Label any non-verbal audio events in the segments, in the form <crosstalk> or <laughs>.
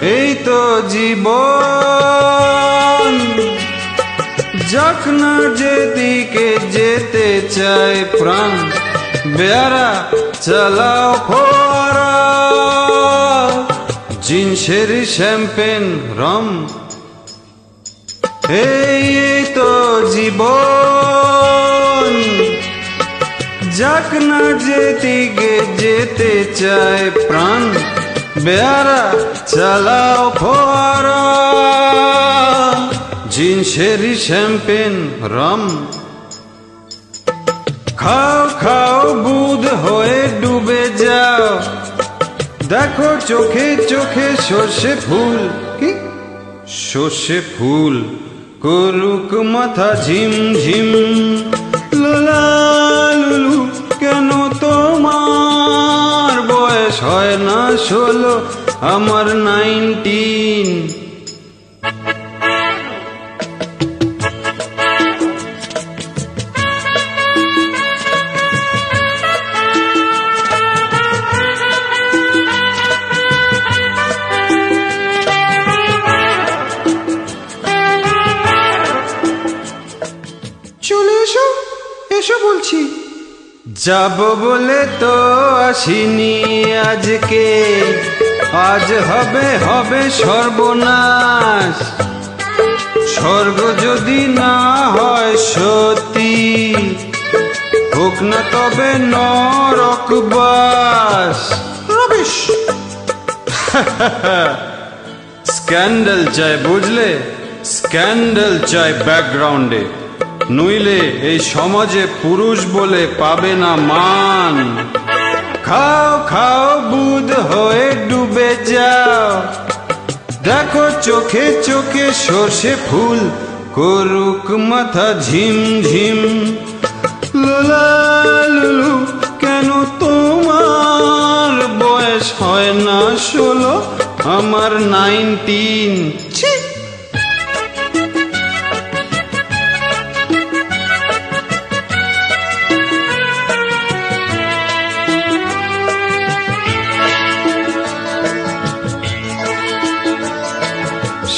এই তো জীবন। যাক না যেদিকে যেতে চায় প্রাণ, বেয়ারা চালাও ফোয়ারা। জিনসের শ্যাম্পেন, রম। এই তো জীবন। যাক না যেদিকে যেতে চায় প্রাণ বেয়ারা, চালাও ফোয়ারা। জিনসের শ্যাম্পেন, রম। খাও খাও, বুধ হয়ে ডুবে যাও। দেখো চোখে চোখে সর্ষে ফুল। কি? সর্ষে ফুল। করুক মাথা ঝিম ঝিম লোলা না ষোলো আমার নাইনটিন। চলে এসো এসো বলছি। যাব বলে তো আসিনি আজকে আজ হবে হবে সর্বনাশ। স্বর্গ যদি না হয় সত্যি হোক না তবে নরকবাস রবিশ <laughs> স্ক্যান্ডেল চাই বুঝলে স্ক্যান্ডেল চাই ব্যাকগ্রাউন্ডে। নইলে এই সমাজে পুরুষ বলে পাবে না মান। খাও খাও, বুধ হয়ে ডুবে যাও। দেখো চোখে চোখে সর্ষে ফুল, করুক মাথা ঝিম ঝিম। লোলা কেন তোমার বয়স হয় না ষোলো? আমার নাইনটিন, ছি।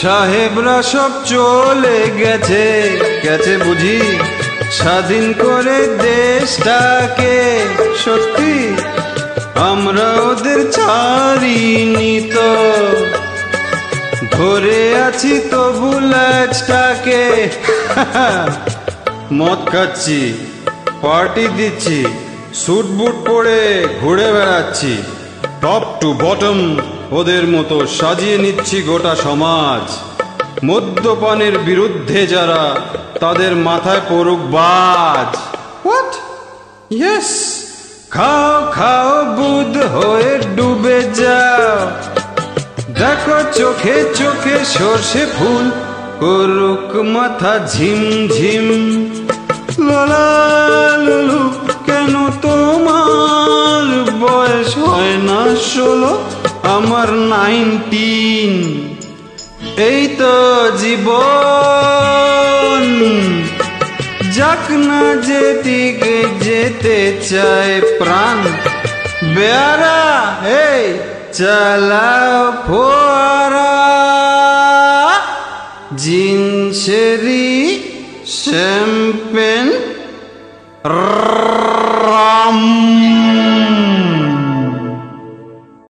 সাহেবরা সব চলে গেছে গেছে বুঝি? স্বাধীন করে দেশটাকে, সত্যি? আমরা ওদের ছাড়িনি তো। ধরে আছি তো বুলাজটাকে <laughs> মদ খাচ্ছি, পার্টি দিচ্ছি স্যুট বুট পরে ঘুরে বেড়াচ্ছি, টপ টু বটম। ওদের মতো সাজিয়ে নিচ্ছি গোটা সমাজ। মদ্যপানের বিরুদ্ধে যারা তাদের মাথায় পড়ুক বাজ। হোয়াট ইয়েস খাও খাও বুধ হয়ে ডুবে যাও। দেখো চোখে চোখে সর্ষে ফুল করুক মাথা ঝিম ঝিম। লোলা লুলু কেন তোমার বয়স হয় না ষোলো? আমার নাইনটিন। এই তো জীবন। যাক না যেদিকে যেতে চায় প্রাণ। বেয়ারা, এই চালাও ফোয়ারা। জিনসেরি শ্যাম্পেন। রাম